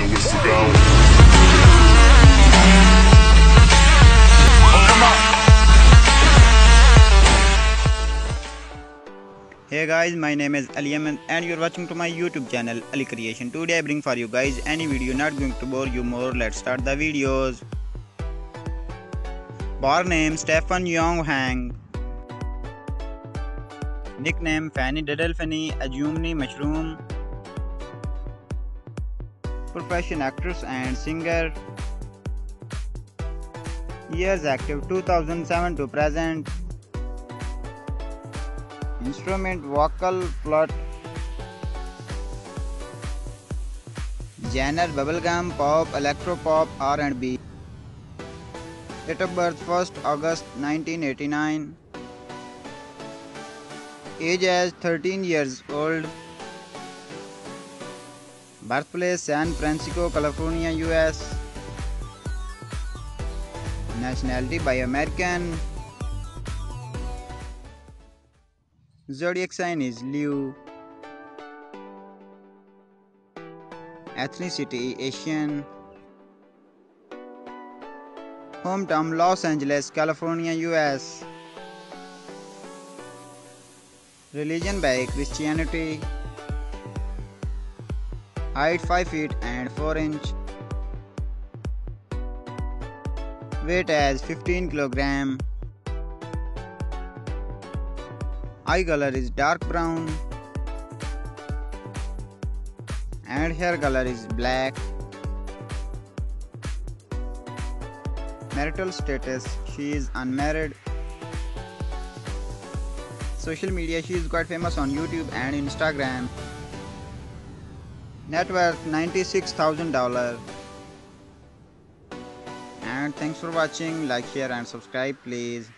know about. Hey guys, my name is Ali Ahmed and you're watching to my YouTube channel Ali Creation. Today I bring for you guys any video not going to bore you more. Let's start the videos. Bar name Stephanie Young Hwang. Nickname Fanny Diddlefanny Ajumni Mushroom. Profession actress and singer. Years active 2007 to present. Instrument vocal flute. Genre bubblegum pop, electro pop, R&B. Date of birth 1st August 1989. Age as 13 years old. Birthplace San Francisco, California, US. Nationality by American. Zodiac sign is Leo. Ethnicity Asian. Hometown Los Angeles, California, US. Religion by Christianity. Height 5 feet and 4 inch. Weight as 15 kilogram. Eye color is dark brown and hair color is black. Marital status she is unmarried. Social media she is quite famous on YouTube and Instagram. Net worth $96,000. And thanks for watching. Like, share, and subscribe, please.